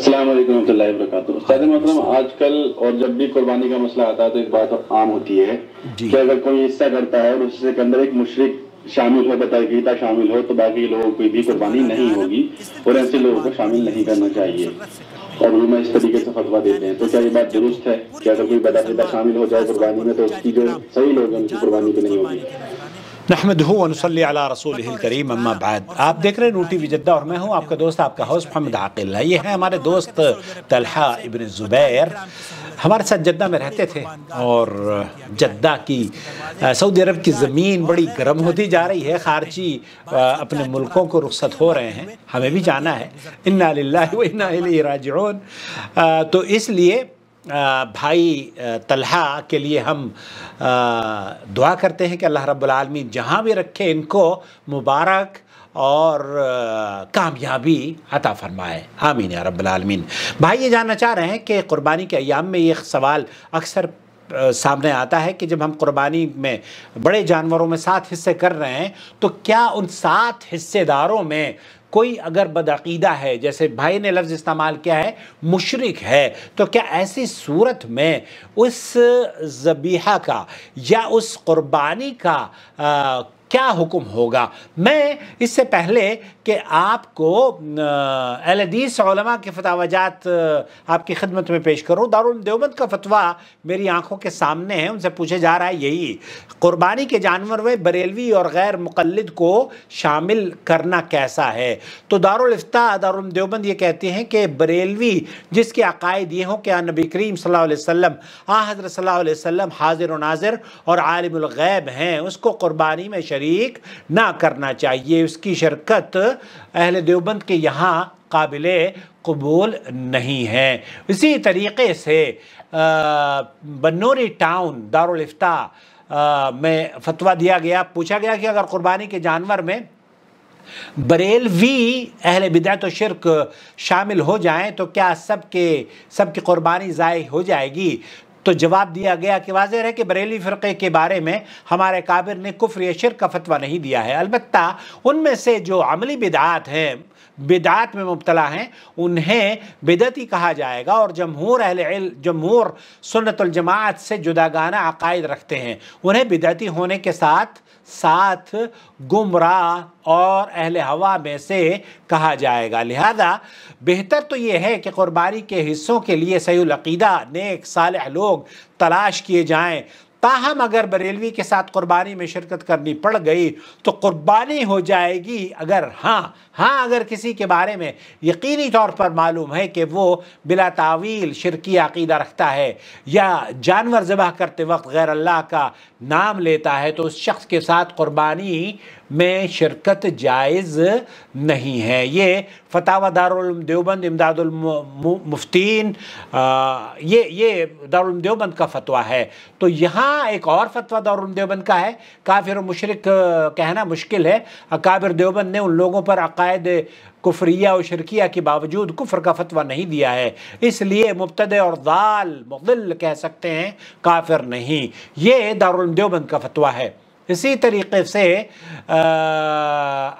السلام علیکم ورحمۃ اللہ وبرکاتہ۔ استاد محترم آج کل اور جب بھی قربانی کا مسئلہ آتا ہے تو ایک بات عام ہوتی ہے جی۔ کہ اگر کوئی حصہ کرتا ہے اور اس حصے کے اندر ایک مشرق شامل ہو بتائیتا شامل ہو تو باقی لوگوں کی بھی قربانی نہیں ہوگی اور ایسے لوگوں کو شامل نہیں کرنا چاہیے۔ اور علماء اس طریقے سے فتویٰ دیتے ہیں۔ تو کیا یہ بات درست ہے کہ اگر کوئی بدعقیدہ شامل ہو جائے قربانی میں تو اس کی جو صحیح لوگ ہیں ان کی قربانی بھی نہیں ہوگی؟ نحمد ہو نصلی علی رسول کریم اما بعد. آپ دیکھ رہے ہیں روٹی جدہ اور میں ہوں آپ کا دوست، آپ کا ہوسٹ محمد عاقل ہے یہ ہے ہمارے دوست طلحہ ابن زبیر۔ ہمارے ساتھ جدہ میں رہتے تھے اور جدہ کی سعودی عرب کی زمین بڑی گرم ہوتی جا رہی ہے۔ خارجی اپنے ملکوں کو رخصت ہو رہے ہیں۔ ہمیں بھی جانا ہے۔ انا للہ و انا الیہ راجعون تو اس لیے بھائی طلحہ کے لیے ہم دعا کرتے ہیں کہ اللہ رب العالمین جہاں بھی رکھے ان کو مبارک اور کامیابی عطا فرمائے۔ آمین یا رب العالمین۔ بھائی، یہ جاننا چاہ رہے ہیں کہ قربانی کے ایام میں یہ سوال اکثر سامنے آتا ہے کہ جب ہم قربانی میں بڑے جانوروں میں سات حصے کر رہے ہیں، تو کیا ان سات حصے داروں میں کوئی اگر بدعقیدہ ہے، جیسے بھائی نے لفظ استعمال کیا ہے مشرق ہے، تو کیا ایسی صورت میں اس ذبیحہ کا یا اس قربانی کا کیا حکم ہوگا؟ میں اس سے پہلے کہ آپ کو اہل حدیث علماء کے فتح جات آپ کی خدمت میں پیش کروں۔ دارالدیوبند کا فتویٰ میری آنکھوں کے سامنے ہے، ان سے پوچھے جا رہا ہے یہی۔ قربانی کے جانور میں بریلوی اور غیر مقلد کو شامل کرنا کیسا ہے؟ تو دارالفتہ دارالدیوبند یہ کہتے ہیں کہ بریلوی جس کے عقائد یہ ہوں کہ نبی کریم صلی اللہ علیہ وسلم، آ، حضرت صلی اللہ علیہ وسلم حاضر و ناظر اور عالم الغیب ہیں، اس کو قربانی میں شریک نہ کرنا چاہیے۔ اس کی شرکت اہل دیوبند کے یہاں قابل قبول نہیں ہے۔ اسی طریقے سے بنوری ٹاؤن دارالفتہ میں فتویٰ دیا گیا، پوچھا گیا کہ اگر قربانی کے جانور میں بریلوی اہل بدعت و شرک شامل ہو جائیں تو کیا سب کے، سب کی قربانی ضائع ہو جائے گی؟ تو جواب دیا گیا کہ واضح ہے کہ بریلی فرقے کے بارے میں ہمارے کابر نے کفر یا شرک کا فتویٰ نہیں دیا ہے۔ البتہ ان میں سے جو عملی بدعات ہیں، بدعات میں مبتلا ہیں، انہیں بدعتی کہا جائے گا اور جمہور اہل علم، جمہور سنت الجماعت سے جداگانہ عقائد رکھتے ہیں۔ انہیں بدعتی ہونے کے ساتھ ساتھ گمراہ اور اہل ہوا میں سے کہا جائے گا۔ لہذا بہتر تو یہ ہے کہ قربانی کے حصوں کے لیے صحیح العقیدہ، نیک، صالح لوگ تلاش کیے جائیں۔ تاہم اگر بریلوی کے ساتھ قربانی میں شرکت کرنی پڑ گئی تو قربانی ہو جائے گی اگر ہاں ہاں اگر کسی کے بارے میں یقینی طور پر معلوم ہے کہ وہ بلا تعویل شرکی عقیدہ رکھتا ہے یا جانور ذبح کرتے وقت غیر اللہ کا نام لیتا ہے تو اس شخص کے ساتھ قربانی میں شرکت جائز نہیں ہے۔ یہ فتح دارالعلوم دیوبند امداد المفتین یہ یہ دارالعلوم دیوبند کا فتویٰ ہے۔ تو یہاں ایک اور فتویٰ دارالعلوم دیوبند کا ہے۔ کافر و مشرق کہنا مشکل ہے۔ اکابر دیوبند نے ان لوگوں پر عقائد کفریہ و شرکیہ کے باوجود کفر کا فتویٰ نہیں دیا ہے۔ اس لیے مبتدع اور ضال مغل کہہ سکتے ہیں، کافر نہیں۔ یہ دارالعلوم دیوبند کا فتویٰ ہے۔ اسی طریقے سے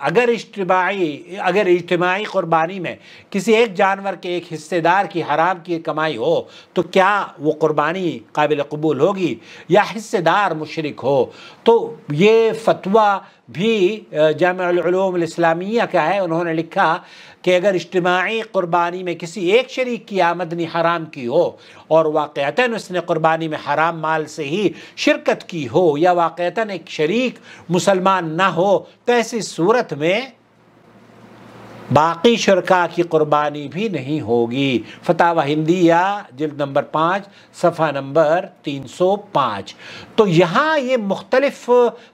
اگر اجتماعی اگر اجتماعی قربانی میں کسی ایک جانور کے ایک حصے دار کی حرام کی کمائی ہو، تو کیا وہ قربانی قابل قبول ہوگی؟ یا حصے دار مشرک ہو؟ تو یہ فتویٰ بھی جامع العلوم الاسلامیہ کا ہے۔ انہوں نے لکھا کہ اگر اجتماعی قربانی میں کسی ایک شریک کی آمدنی حرام کی ہو اور واقعتاً اس نے قربانی میں حرام مال سے ہی شرکت کی ہو، یا واقعتاً ایک شریک مسلمان نہ ہو تو ایسی صورت میں باقی شرکا کی قربانی بھی نہیں ہوگی۔ فتح ہندیہ جلد نمبر پانچ، صفحہ نمبر تین سو پانچ۔ تو یہاں یہ مختلف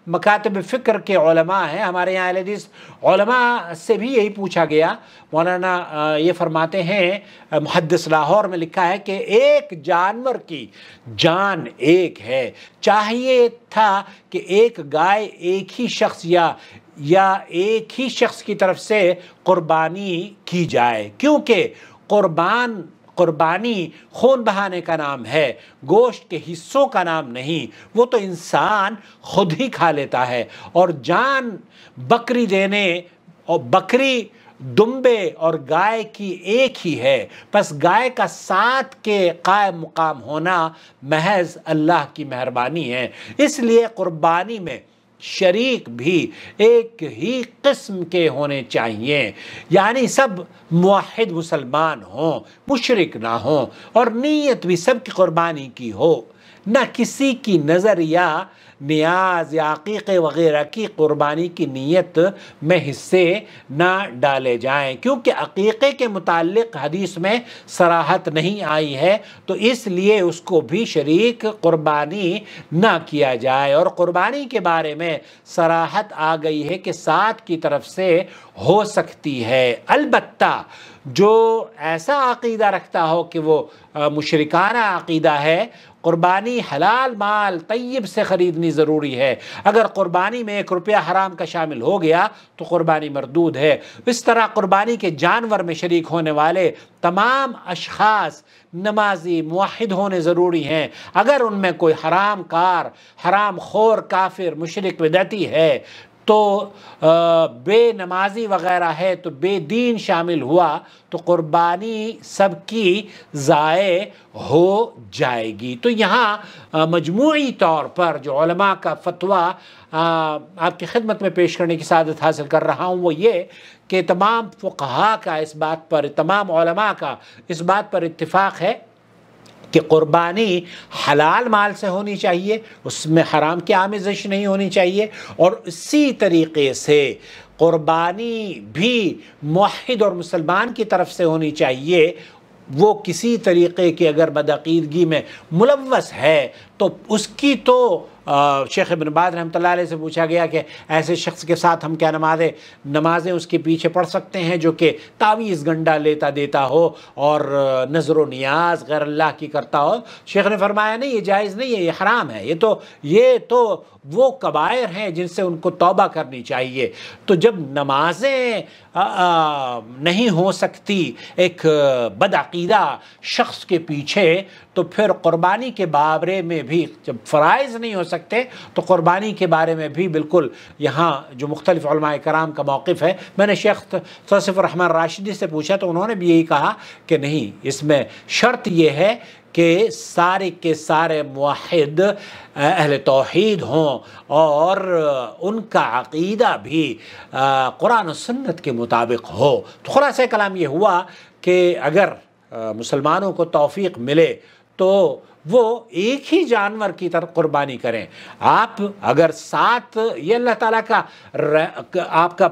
مکاتب فکر کے علماء ہیں، ہمارے یہاں حدیث۔ علماء سے بھی یہی پوچھا گیا۔ مولانا یہ فرماتے ہیں، محدث لاہور میں لکھا ہے کہ ایک جانور کی جان ایک ہے۔ چاہیے تھا کہ ایک گائے ایک ہی شخص یا یا ایک ہی شخص کی طرف سے قربانی کی جائے۔ کیونکہ قربان، قربانی خون بہانے کا نام ہے، گوشت کے حصوں کا نام نہیں۔ وہ تو انسان خود ہی کھا لیتا ہے۔ اور جان بکری دینے اور بکری دمبے اور گائے کی ایک ہی ہے۔ پس گائے کا ساتھ کے قائم مقام ہونا محض اللہ کی مہربانی ہے۔ اس لیے قربانی میں شریک بھی ایک ہی قسم کے ہونے چاہیے۔ یعنی سب موحد مسلمان ہوں، مشرک نہ ہوں، اور نیت بھی سب کی قربانی کی ہو۔ نہ کسی کی نظر یا نیاز یا عقیقے وغیرہ کی قربانی کی نیت میں حصے نہ ڈالے جائیں۔ کیونکہ عقیقے کے متعلق حدیث میں سراحت نہیں آئی ہے، تو اس لیے اس کو بھی شریک قربانی نہ کیا جائے۔ اور قربانی کے بارے میں سراحت آ گئی ہے کہ ساتھ کی طرف سے ہو سکتی ہے۔ البتہ جو ایسا عقیدہ رکھتا ہو کہ وہ مشرکانہ عقیدہ ہے قربانی حلال مال طیب سے خریدنی ضروری ہے۔ اگر قربانی میں ایک روپیہ حرام کا شامل ہو گیا تو قربانی مردود ہے۔ اس طرح قربانی کے جانور میں شریک ہونے والے تمام اشخاص نمازی موحد ہونے ضروری ہیں۔ اگر ان میں کوئی حرام کار، حرام خور، کافر، مشرک بدعتی ہے تو بے نمازی وغیرہ ہے تو بے دین شامل ہوا تو قربانی سب کی ضائع ہو جائے گی۔ تو یہاں مجموعی طور پر جو علماء کا فتویٰ آپ کی خدمت میں پیش کرنے کی سعادت حاصل کر رہا ہوں وہ یہ کہ تمام فقہا کا اس بات پر، تمام علماء کا اس بات پر اتفاق ہے۔ کہ قربانی حلال مال سے ہونی چاہیے، اس میں حرام کی آمیزش نہیں ہونی چاہیے، اور اسی طریقے سے قربانی بھی موحد اور مسلمان کی طرف سے ہونی چاہیے۔ وہ کسی طریقے کی اگر بدعقیدگی میں ملوث ہے، تو اس کی تو شیخ ابن باز رحمۃ اللہ علیہ سے پوچھا گیا کہ ایسے شخص کے ساتھ ہم کیا نمازیں نمازیں اس کے پیچھے پڑھ سکتے ہیں جو کہ تعویز گنڈا لیتا دیتا ہو اور نظر و نیاز غیر اللہ کی کرتا ہو؟ شیخ نے فرمایا، نہیں، یہ جائز نہیں ہے، یہ حرام ہے، یہ تو یہ تو وہ کبائر ہیں جن سے ان کو توبہ کرنی چاہیے۔ تو جب نمازیں نہیں ہو سکتی، ایک بدعقیدہ شخص کے پیچھے، تو پھر قربانی کے بابرے میں بھی جب فرائض نہیں ہو سکتے تو قربانی کے بارے میں بھی بالکل یہاں جو مختلف علماء کرام کا موقف ہے، میں نے شیخ توصف الرحمن راشدی سے پوچھا تو انہوں نے بھی یہی کہا کہ نہیں، اس میں شرط یہ ہے کہ سارے کے سارے موحد اہل توحید ہوں اور ان کا عقیدہ بھی قرآن و سنت کے مطابق ہو۔ تو خلاصہ کلام یہ ہوا کہ اگر مسلمانوں کو توفیق ملے تو وہ ایک ہی جانور کی طرف قربانی کریں۔ آپ اگر سات یہ اللہ تعالیٰ کا آپ کا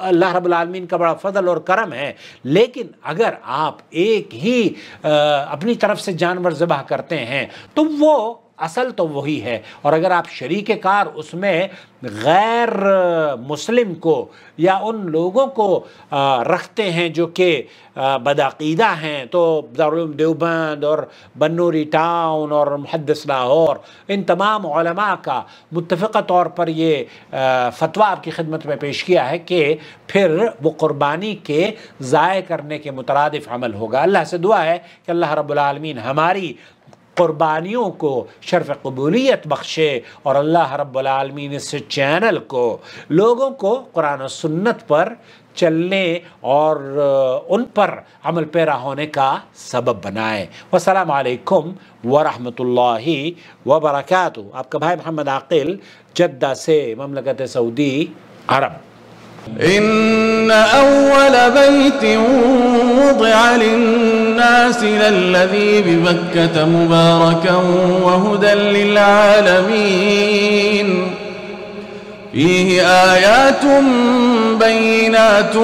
اللہ رب العالمین کا بڑا فضل اور کرم ہے، لیکن اگر آپ ایک ہی اپنی طرف سے جانور ذبح کرتے ہیں، تو وہ اصل تو وہی ہے۔ اور اگر آپ شریک کار اس میں غیر مسلم کو یا ان لوگوں کو رکھتے ہیں جو کہ بدعقیدہ ہیں، تو دارالعلوم دیوبند اور بنوری ٹاؤن اور محدث لاہور، ان تمام علماء کا متفقہ طور پر یہ فتویٰ آپ کی خدمت میں پیش کیا ہے کہ پھر وہ قربانی کے ضائع کرنے کے مترادف عمل ہوگا۔ اللہ سے دعا ہے کہ اللہ رب العالمین ہماری قربانیوں کو، شرف قبولیت بخشے اور اللہ رب العالمین اس چینل کو، لوگوں کو قرآن و سنت پر چلنے اور ان پر عمل پیرا ہونے کا سبب بنائے۔ والسلام علیکم ورحمۃ اللہ وبرکاتہ۔ آپ کا بھائی محمد عاقل، جدہ سے مملکت سعودی عرب۔ إن أول بيت وضع للناس للذي ببكة مباركا وهدى للعالمين. فيه آيات بينات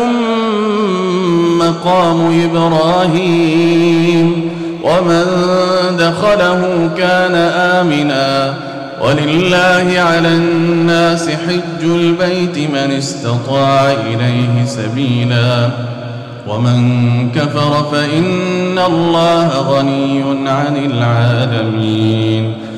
مقام إبراهيم. ومن دخله كان آمناً. ولله على الناس حج البيت من استطاع إليه سبيلا. ومن كفر فإن الله غني عن العالمين.